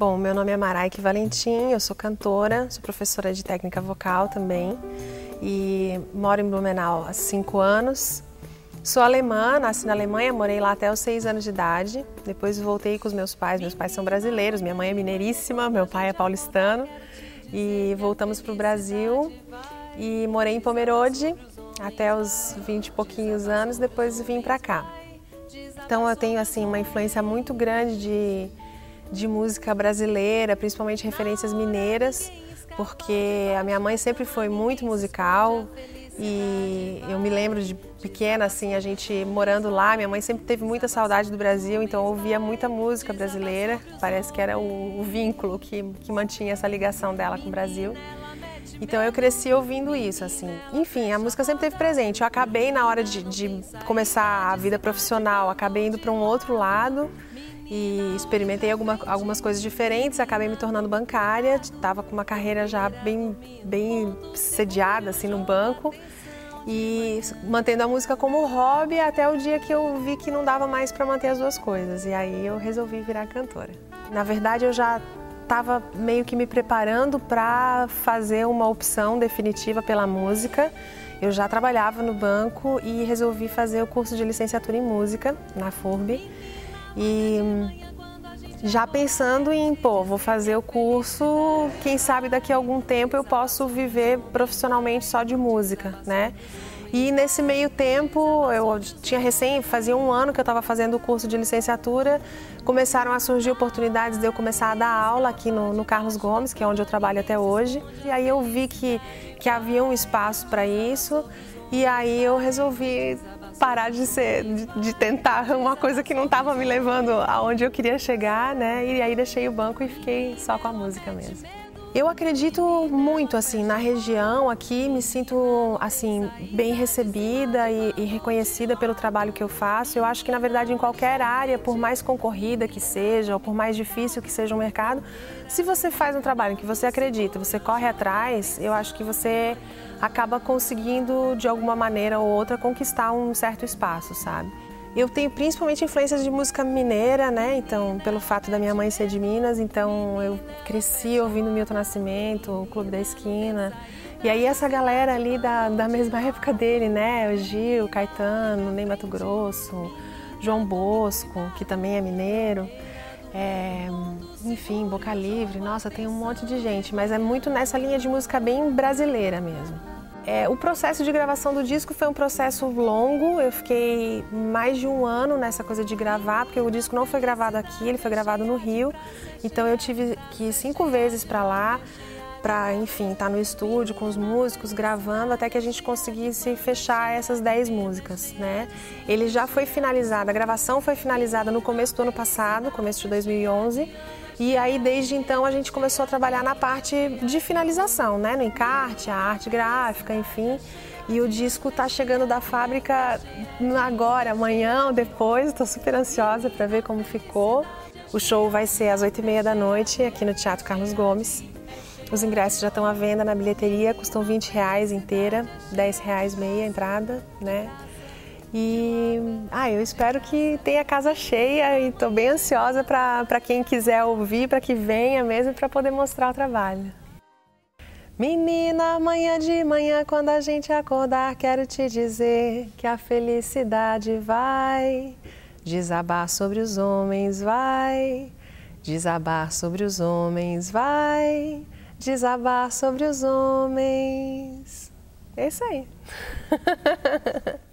Bom, meu nome é Maraike Valentim, eu sou cantora, sou professora de técnica vocal também e moro em Blumenau há cinco anos. Sou alemã, nasci na Alemanha, morei lá até os seis anos de idade. Depois voltei com os meus pais. Meus pais são brasileiros, minha mãe é mineiríssima, meu pai é paulistano. E voltamos para o Brasil e morei em Pomerode até os 20 e pouquinhos anos, depois vim para cá. Então eu tenho assim uma influência muito grande de, de música brasileira, principalmente referências mineiras, porque a minha mãe sempre foi muito musical e eu me lembro de pequena, assim, a gente morando lá, minha mãe sempre teve muita saudade do Brasil, então ouvia muita música brasileira. Parece que era o, o vínculo que, que mantinha essa ligação dela com o Brasil. Então eu cresci ouvindo isso, assim. Enfim, a música sempre teve presente. Eu acabei na hora de, de começar a vida profissional, acabei indo para um outro lado e experimentei alguma, algumas coisas diferentes, acabei me tornando bancária, estava com uma carreira já bem, bem sediada assim no banco e mantendo a música como hobby até o dia que eu vi que não dava mais para manter as duas coisas e aí eu resolvi virar cantora. Na verdade eu já estava meio que me preparando para fazer uma opção definitiva pela música. Eu já trabalhava no banco e resolvi fazer o curso de licenciatura em música na FURB e já pensando em, pô, vou fazer o curso, quem sabe daqui a algum tempo eu posso viver profissionalmente só de música, né? E nesse meio tempo, eu tinha recém, fazia um ano que eu estava fazendo o curso de licenciatura, começaram a surgir oportunidades de eu começar a dar aula aqui no, no Carlos Gomes, que é onde eu trabalho até hoje. E aí eu vi que, que havia um espaço para isso, e aí eu resolvi parar de ser, de, de tentar uma coisa que não estava me levando aonde eu queria chegar, né? E aí deixei o banco e fiquei só com a música mesmo. Eu acredito muito assim na região aqui, me sinto assim bem recebida e, e, reconhecida pelo trabalho que eu faço. Eu acho que na verdade em qualquer área, por mais concorrida que seja ou por mais difícil que seja o mercado, se você faz um trabalho em que você acredita, você corre atrás, eu acho que você acaba conseguindo de alguma maneira ou outra conquistar um certo espaço, sabe? Eu tenho principalmente influências de música mineira, né? Então, pelo fato da minha mãe ser de Minas, então eu cresci ouvindo Milton Nascimento, o Clube da Esquina. E aí essa galera ali da, da mesma época dele, né? O Gil, Caetano, Ney Mato Grosso, João Bosco, que também é mineiro. É, enfim, Boca Livre, nossa, tem um monte de gente, mas é muito nessa linha de música bem brasileira mesmo. É, o processo de gravação do disco foi um processo longo, eu fiquei mais de um ano nessa coisa de gravar, porque o disco não foi gravado aqui, ele foi gravado no Rio, então eu tive que ir cinco vezes para lá, para, enfim, estar tá no estúdio com os músicos, gravando, até que a gente conseguisse fechar essas dez músicas, né? Ele já foi finalizado, a gravação foi finalizada no começo do ano passado, começo de 2011, e aí, desde então, a gente começou a trabalhar na parte de finalização, né? No encarte, a arte gráfica, enfim. E o disco está chegando da fábrica agora, amanhã ou depois. Estou super ansiosa para ver como ficou. O show vai ser às oito e meia da noite aqui no Teatro Carlos Gomes. Os ingressos já estão à venda na bilheteria, custam 20 reais inteira, 10 reais meia entrada, né? E ah, eu espero que tenha casa cheia e estou bem ansiosa para quem quiser ouvir, para que venha mesmo para poder mostrar o trabalho. Menina, amanhã de manhã, quando a gente acordar, quero te dizer que a felicidade vai desabar sobre os homens, vai desabar sobre os homens, vai desabar sobre os homens. É isso aí.